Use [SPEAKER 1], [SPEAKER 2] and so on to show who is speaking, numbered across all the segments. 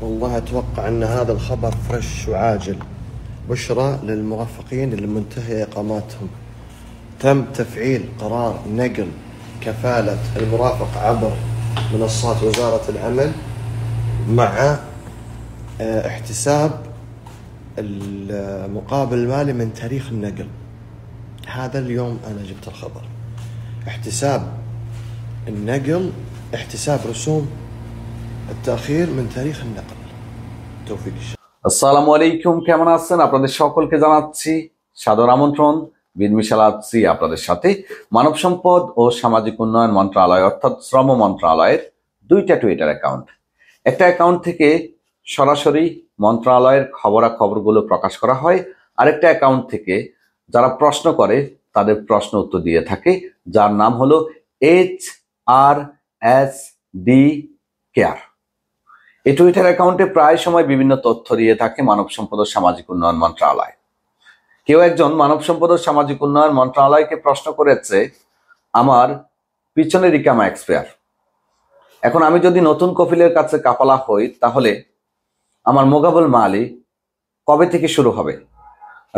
[SPEAKER 1] والله أتوقع أن هذا الخبر فرش وعاجل. بشرى للمرافقين اللي منتهي إقاماتهم. تم تفعيل قرار نقل كفالة المرافق عبر منصات وزارة العمل مع آه، احتساب المقابل المالي من تاريخ النقل. هذا اليوم أنا جبت الخبر. احتساب النقل احتساب رسوم التاخير من تاريخ النقل توفيق الشيخ
[SPEAKER 2] আসসালামু আলাইকুম কেমন আছেন আপনাদের সকলকে জানাচ্ছি সাদর আমন্ত্রণ বিদমিশাল আছি আপনাদের সাথে মানব সম্পদ ও সামাজিক উন্নয়ন মন্ত্রণালয় অর্থাৎ শ্রম মন্ত্রণালয়ের দুইটা টুইটার অ্যাকাউন্ট একটা অ্যাকাউন্ট থেকে সরাসরি মন্ত্রণালয়ের খবরাখবরগুলো প্রকাশ করা হয় আরেকটা অ্যাকাউন্ট থেকে যারা প্রশ্ন করে তাদের প্রশ্ন উত্তর দিয়ে থাকে যার নাম হলো H R S D care এই টুইটার অ্যাকাউন্টে প্রায় সময় বিভিন্ন তথ্য দিয়ে থাকে মানব সম্পদ ও সামাজিক উন্নয়ন মন্ত্রণালয়। কেউ একজন মানব সম্পদ ও সামাজিক উন্নয়ন মন্ত্রণালয়কে প্রশ্ন করেছে, আমার পিছনের ইকামা এক্সপায়ার এখন আমি যদি নতুন কফিলের কাছে কাপালা হই, তাহলে আমার মোগাবল মালি কবে থেকে শুরু হবে?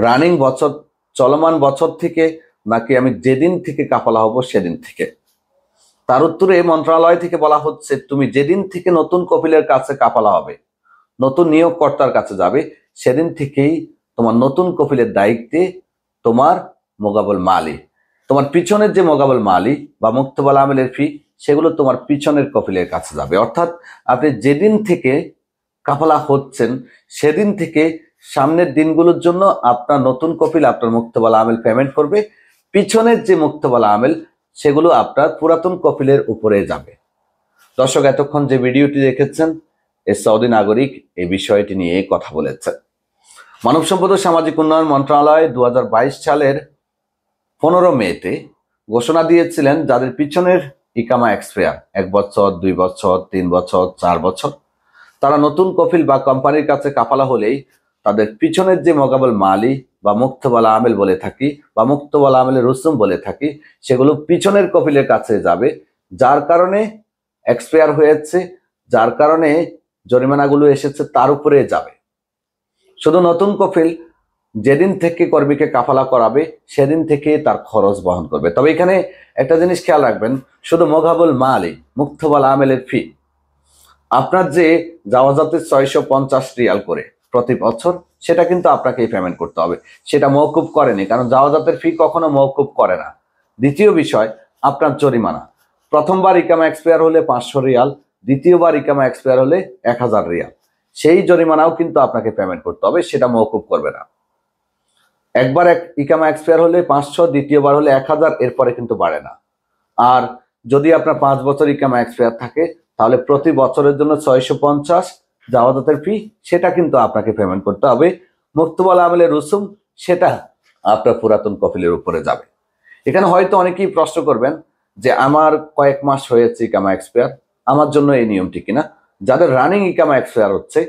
[SPEAKER 2] রানিং বছর, চলমান বছর থেকে নাকি আমি যেদিন থেকে কাপালা হব সেদিন থেকে? তার উত্তরে মন্ত্রণালয় থেকে বলা হচ্ছে, তুমি যেদিন থেকে নতুন কপিলের কাছে কাপালা হবে, নতুন নিয়োগকর্তার কাছে যাবে, সেদিন থেকেই তোমার নতুন কপিলের দায়িত্বে তোমার মোগাবল মালি। তোমার পিছনের যে মোগাবল মালি বা মুক্তবল আমেলের ফি, সেগুলো তোমার পিছনের কপিলের কাছে যাবে। অর্থাৎ আপনি যেদিন থেকে কাফালা হচ্ছেন, সেদিন থেকে সামনের দিনগুলোর জন্য আপনার নতুন কপিল আপনার মুক্তবালা আমেল পেমেন্ট করবে। পিছনের যে মুক্তবালা আমেল সেগুলো আপনার পুরাতন কপিলের উপরে যাবে। দর্শক, এতক্ষণ যে ভিডিওটি দেখেছেন, এ সৌদি নাগরিক এই বিষয়টি নিয়ে কথা বলেছেন। মানব সম্পদ ও সামাজিক উন্নয়ন মন্ত্রণালয় দু হাজার বাইশ সালের পনেরো মেতে ঘোষণা দিয়েছিলেন যাদের পিছনের ইকামা এক্সপায়ার এক বছর, দুই বছর, তিন বছর, চার বছর, তারা নতুন কফিল বা কোম্পানির কাছে কাফালা হলেই তাদের পিছনের যে মগাবল মালি বা মুক্তবালা আমেল বলে থাকি বা মুক্তবালা আমেলের রসুম বলে থাকি, সেগুলো পিছনের কপিলের কাছে যাবে, যার কারণে এক্সপায়ার হয়েছে, যার কারণে জরিমানাগুলো এসেছে, তার উপরে যাবে। শুধু নতুন কফিল যেদিন থেকে কর্মীকে কাফালা করাবে, সেদিন থেকে তার খরচ বহন করবে। তবে এখানে একটা জিনিস খেয়াল রাখবেন, শুধু মোঘাবুল মালি, মুক্তবাল আমেলের ফি আপনার যে জাওয়াজাতে ছয়শো পঞ্চাশ রিয়াল করে প্রতি বছর, সেটা কিন্তু আপনাকেই পেমেন্ট করতে হবে। সেটা মৌকুব করেনি, কারণ জাওয়াজাতের ফি কখনো মৌকুব করে না। দ্বিতীয় বিষয়, আপনার জরিমানা। প্রথমবার ইকামা এক্সপায়ার হলে পাঁচশো রিয়াল, দ্বিতীয়বার ইকামা এক্সপায়ার হলে এক হাজার রিয়াল। সেই জরিমানাও কিন্তু আপনাকে পেমেন্ট করতে হবে, সেটা মৌকুব করবে না। একবার এক ইকামা এক্সপায়ার হলে পাঁচশো, দ্বিতীয়বার হলে এক হাজার, এরপরে কিন্তু বাড়ে না। আর যদি আপনার পাঁচ বছর ইকামা এক্সপায়ার থাকে, তাহলে প্রতি বছরের জন্য ছয়শো পঞ্চাশ জাওয়াদাতের ফি সেটা কিন্তু আপনাকে পেমেন্ট করতে হবে। মুক্তবল আমেলের রসুম সেটা আপনার পুরাতন কপিলের উপরে যাবে। এখানে হয়তো অনেকেই প্রশ্ন করবেন যে, আমার কয়েক মাস হয়েছে ইকামা এক্সপায়ার আমার জন্য এই নিয়মটি কিনা? যাদের রানিং ইকামা এক্সপায়ার হচ্ছে,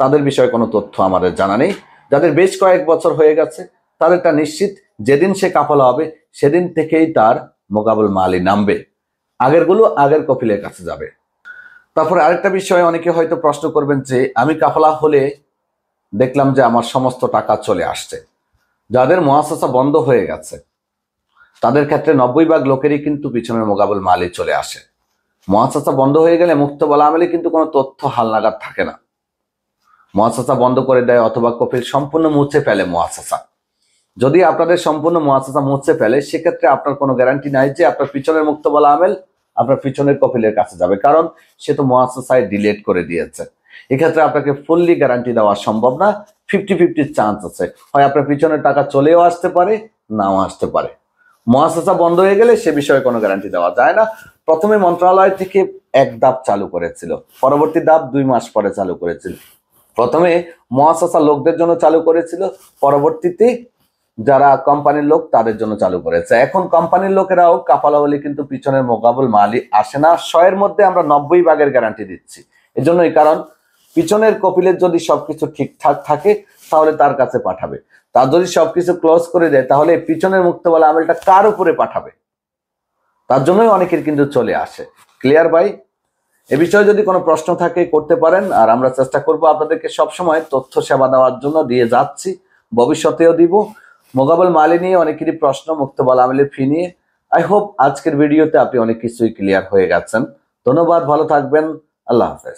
[SPEAKER 2] তাদের বিষয়ে কোনো তথ্য আমাদের জানা নেই। যাদের বেশ কয়েক বছর হয়ে গেছে, তাদেরটা নিশ্চিত, যেদিন সে কাফলা হবে, সেদিন থেকেই তার মোকাবল মালি নামবে। আগেরগুলো আগের কপিলের কাছে যাবে। তারপরে আরেকটা বিষয়, অনেকে হয়তো প্রশ্ন করবেন যে, আমি কাফলা হলে দেখলাম যে আমার সমস্ত টাকা চলে আসছে। যাদের মহাশাসা বন্ধ হয়ে গেছে, তাদের ক্ষেত্রে নব্বই ভাগ লোকেরই কিন্তু পিছনের মোকাবল মালি চলে আসে। মহাশাসা বন্ধ হয়ে গেলে মুক্ত বলা আমলে কিন্তু কোনো তথ্য হালনাগাদ থাকে না। মহাশাসা বন্ধ করে দেয় অথবা কপিল সম্পূর্ণ মুছে ফেলে মহাশাসা যদি আপনাদের সম্পূর্ণ মহাশাসা মুছে ফেলে, সেক্ষেত্রে আপনার কোনো গ্যারান্টি নাই যে আপনার পিছনের মুক্ত বলা আমেল আপনার পিছনের কপিলের কাছে যাবে, কারণ সে তো মহাশাসায় ডিলেট করে দিয়েছে। এক্ষেত্রে আপনাকে ফুললি গ্যারান্টি দেওয়া সম্ভব না ফিফটি ফিফটি চান্স আছে। হয় আপনার পিছনের টাকা চলেও আসতে পারে, নাও আসতে পারে। মহাশাসা বন্ধ হয়ে গেলে সে বিষয়ে কোনো গ্যারান্টি দেওয়া যায় না। প্রথমে মন্ত্রণালয় থেকে এক ধাপ চালু করেছিল, পরবর্তী ধাপ দুই মাস পরে চালু করেছিল। প্রথমে মহাশাসা লোকদের জন্য চালু করেছিল, পরবর্তীতে যারা কোম্পানির লোক তাদের জন্য চালু করেছে। এখন কোম্পানির লোকেরাও কাপালা হলে কিন্তু পিছনের মোকাবল মালি আসে না। শয়ের মধ্যে আমরা নব্বই ভাগের গ্যারান্টি দিচ্ছি। এজন্যই কারণ পিছনের কপিলের যদি সবকিছু ঠিকঠাক থাকে, তাহলে তার কাছে পাঠাবে। তার যদি সবকিছু ক্লোজ করে দেয়, তাহলে পিছনের মুক্ত বলা আমেলটা কার উপরে পাঠাবে? তার জন্যই অনেকের কিন্তু চলে আসে। ক্লিয়ার ভাই? এ বিষয়ে যদি কোনো প্রশ্ন থাকে, করতে পারেন। আর আমরা চেষ্টা করব আপনাদেরকে সবসময় তথ্য সেবা দেওয়ার জন্য দিয়ে যাচ্ছি। ভবিষ্যতেও দিব। মোকাবেল মালি নিয়ে অনেকেরই প্রশ্ন মুক্তবাল আমিলের ফি নিয়ে। আই হোপ আজকের ভিডিওতে আপনি অনেক কিছুই ক্লিয়ার হয়ে গেছেন। ধন্যবাদ, ভালো থাকবেন। আল্লাহ হাফেজ।